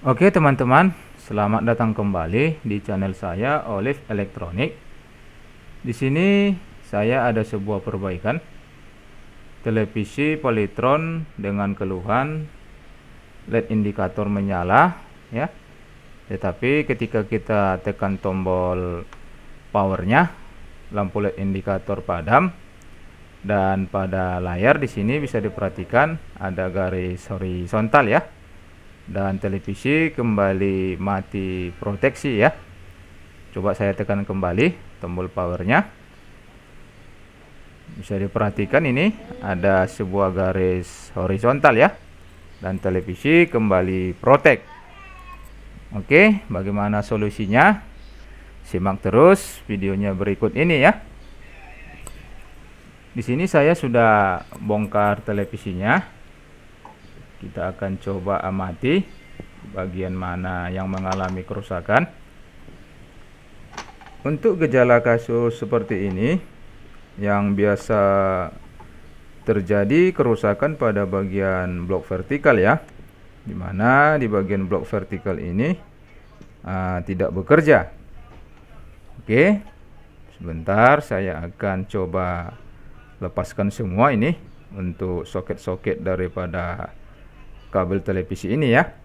Oke teman-teman, selamat datang kembali di channel saya Olive Electronic. Di sini saya ada sebuah perbaikan televisi Polytron dengan keluhan LED indikator menyala ya. Tetapi ketika kita tekan tombol powernya, lampu LED indikator padam dan pada layar di sini bisa diperhatikan ada garis horizontal ya dan televisi kembali mati proteksi ya. Coba saya tekan kembali tombol powernya. Bisa diperhatikan ini ada sebuah garis horizontal ya. Dan televisi kembali protect oke bagaimana solusinya? Simak terus videonya berikut ini ya. Di sini saya sudah bongkar televisinya kita akan coba amati bagian mana yang mengalami kerusakan. Untuk gejala kasus seperti ini yang biasa terjadi kerusakan pada bagian blok vertikal ya. Di mana di bagian blok vertikal ini uh, tidak bekerja. Oke sebentar saya akan coba lepaskan semua ini untuk soket-soket daripada kabel televisi ini ya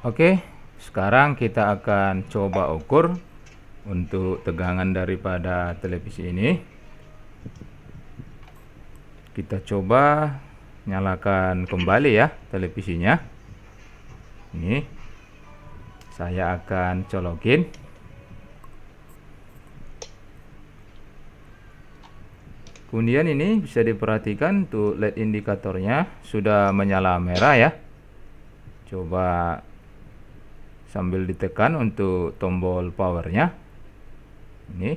Oke, sekarang kita akan coba ukur untuk tegangan daripada televisi ini. Kita coba nyalakan kembali ya televisinya. Ini saya akan colokin. Kemudian ini bisa diperhatikan tuh LED indikatornya sudah menyala merah ya. Coba sambil ditekan untuk tombol powernya. Ini.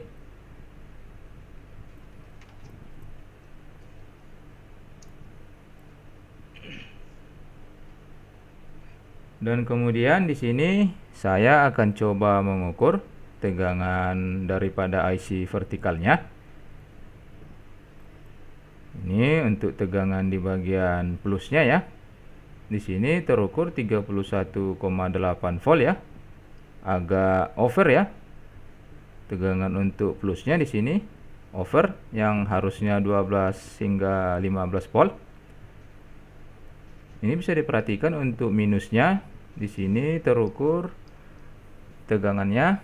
Dan kemudian di sini saya akan coba mengukur tegangan daripada IC vertikalnya. Ini untuk tegangan di bagian plusnya ya di sini terukur 31,8 volt ya. Agak over ya. Tegangan untuk plusnya di sini over yang harusnya 12 hingga 15 volt. Ini bisa diperhatikan untuk minusnya di sini terukur tegangannya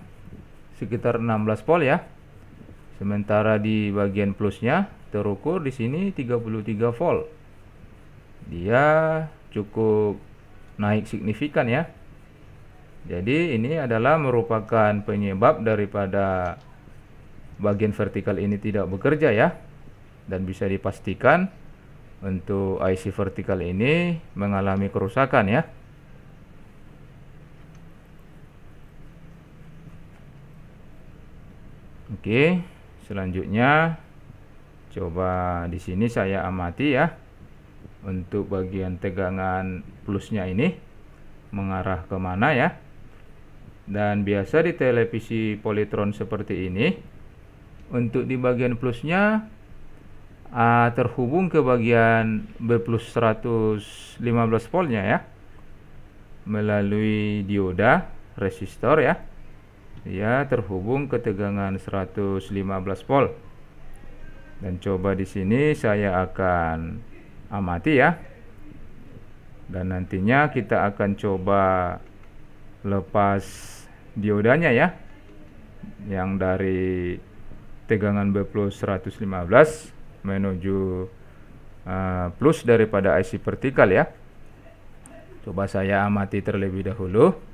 sekitar 16 volt ya. Sementara di bagian plusnya terukur di sini 33 volt. Dia cukup naik signifikan ya. Jadi ini adalah merupakan penyebab daripada bagian vertikal ini tidak bekerja ya. Dan bisa dipastikan untuk IC vertikal ini mengalami kerusakan ya. Oke, selanjutnya coba di sini saya amati ya untuk bagian tegangan plusnya ini mengarah ke mana ya? Dan biasa di televisi polytron seperti ini untuk di bagian plusnya uh, terhubung ke bagian B plus 115 voltnya ya. Melalui dioda resistor ya. Ya terhubung ke tegangan 115 volt. Dan coba di sini saya akan amati ya. Dan nantinya kita akan coba lepas diodanya ya. Yang dari tegangan B plus 115 menuju uh, plus daripada IC vertikal ya. Coba saya amati terlebih dahulu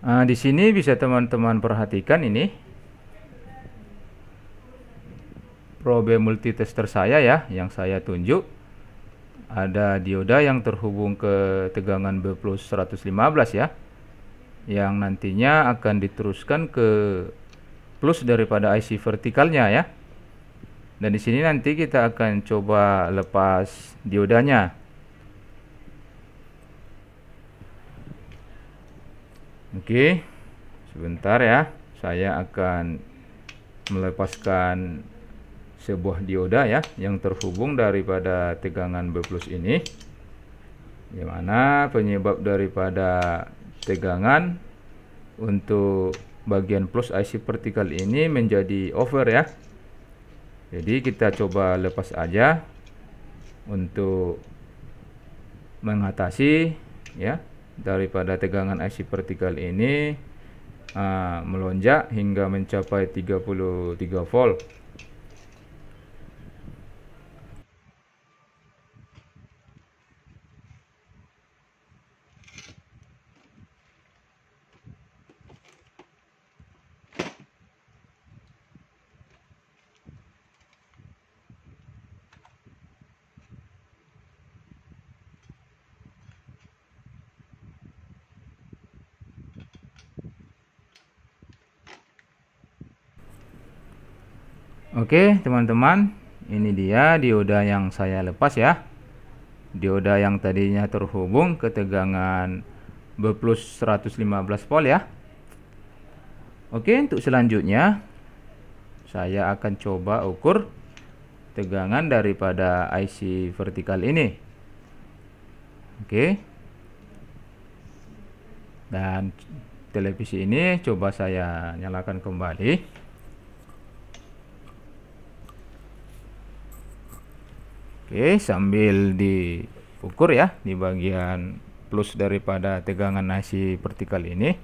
Nah, di sini bisa teman-teman perhatikan ini. probe multitester saya ya yang saya tunjuk. Ada dioda yang terhubung ke tegangan B plus 115 ya yang nantinya akan diteruskan ke plus daripada IC vertikalnya ya. Dan di sini nanti kita akan coba lepas diodanya Oke sebentar ya. Saya akan melepaskan sebuah dioda ya yang terhubung daripada tegangan B ini. Di mana penyebab daripada tegangan untuk bagian plus IC vertikal ini menjadi over ya. Jadi kita coba lepas aja untuk mengatasi ya daripada tegangan IC vertikal ini uh, melonjak hingga mencapai 33 volt Oke teman-teman ini dia dioda yang saya lepas ya. Dioda yang tadinya terhubung ke tegangan B plus 115 volt ya. Oke untuk selanjutnya saya akan coba ukur tegangan daripada IC vertikal ini. Oke. Dan televisi ini coba saya nyalakan kembali Oke, sambil diukur ya di bagian plus daripada tegangan nasi vertikal ini.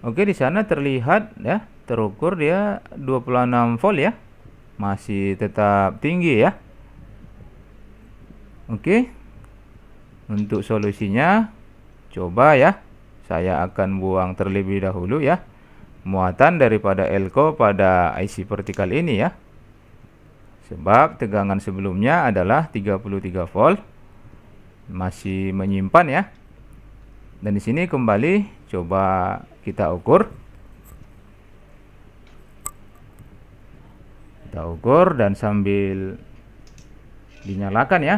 Oke, di sana terlihat ya, terukur dia 26 volt ya. Masih tetap tinggi ya. Oke. Untuk solusinya coba ya. Saya akan buang terlebih dahulu ya muatan daripada elko pada IC vertikal ini ya sebab tegangan sebelumnya adalah 33 volt. Masih menyimpan ya. Dan di sini kembali coba kita ukur. Kita ukur dan sambil dinyalakan ya.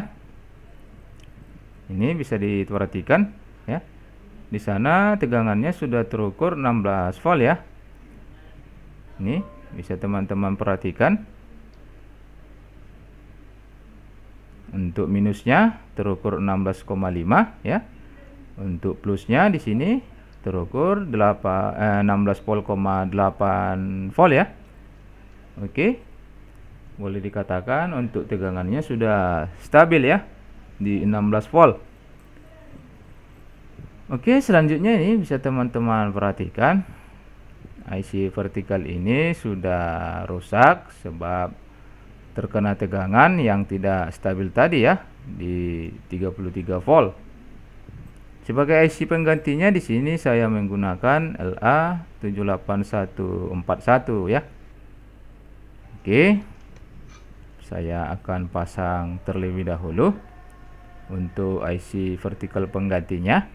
Ini bisa diperhatikan ya. Di sana tegangannya sudah terukur 16 volt ya. Ini bisa teman-teman perhatikan Untuk minusnya terukur 16,5 ya. Untuk plusnya di sini terukur 8 eh, 16,8 volt ya. Oke. Boleh dikatakan untuk tegangannya sudah stabil ya di 16 volt. Oke, selanjutnya ini bisa teman-teman perhatikan IC vertikal ini sudah rusak sebab terkena tegangan yang tidak stabil tadi ya di 33 volt. Sebagai IC penggantinya di sini saya menggunakan LA78141 ya. Oke. Saya akan pasang terlebih dahulu untuk IC vertikal penggantinya.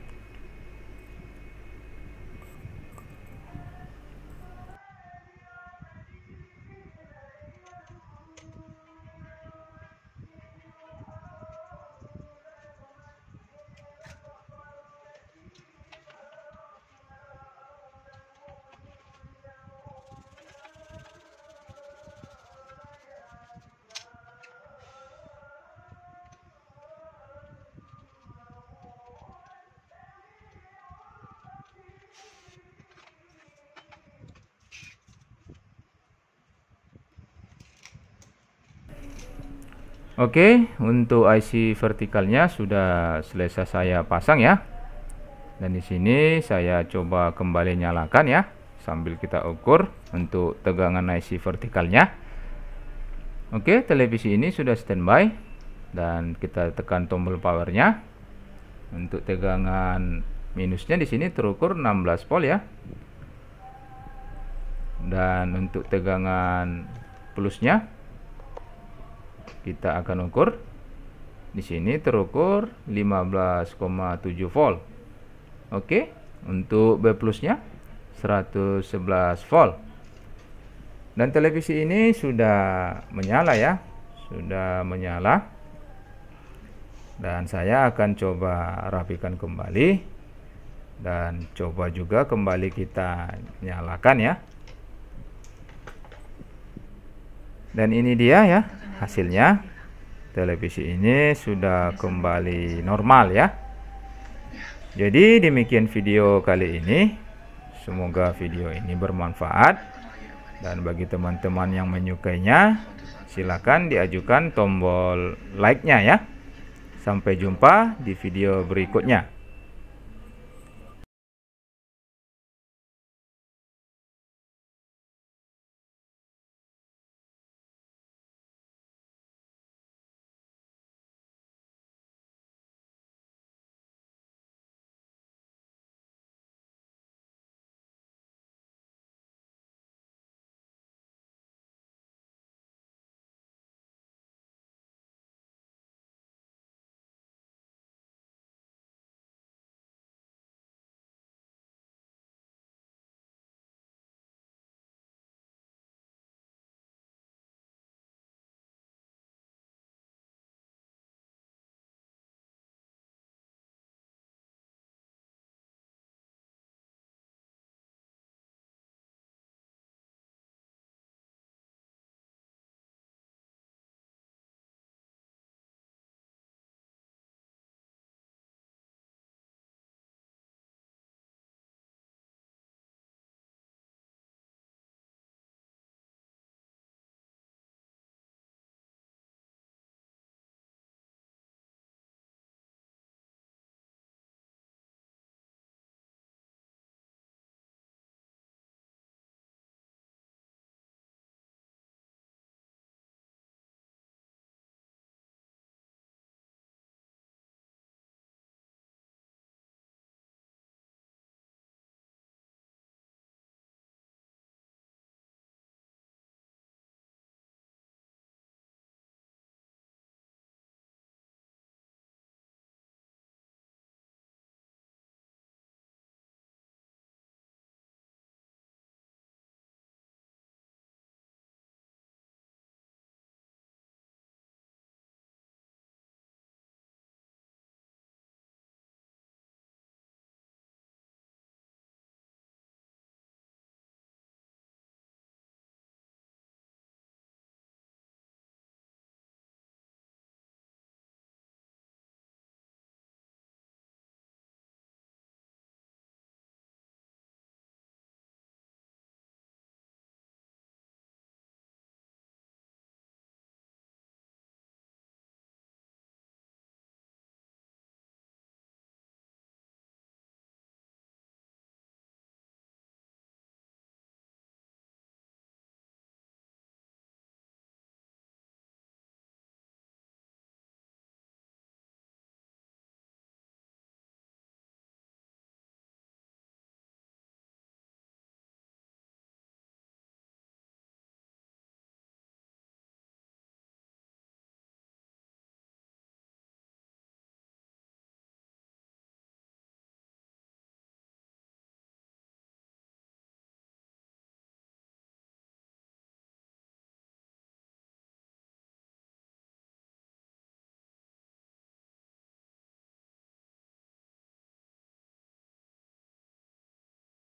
Oke, untuk IC vertikalnya sudah selesai saya pasang ya. Dan di sini saya coba kembali nyalakan ya, sambil kita ukur untuk tegangan IC vertikalnya. Oke, televisi ini sudah standby dan kita tekan tombol powernya. Untuk tegangan minusnya di sini terukur 16 volt ya. Dan untuk tegangan plusnya kita akan ukur. Di sini terukur 15,7 volt. Oke untuk B plusnya 111 volt. Dan televisi ini sudah menyala ya sudah menyala. Dan saya akan coba rapikan kembali. Dan coba juga kembali kita nyalakan ya. Dan ini dia ya hasilnya televisi ini sudah kembali normal ya. Jadi demikian video kali ini. Semoga video ini bermanfaat. Dan bagi teman-teman yang menyukainya silakan diajukan tombol like nya ya. Sampai jumpa di video berikutnya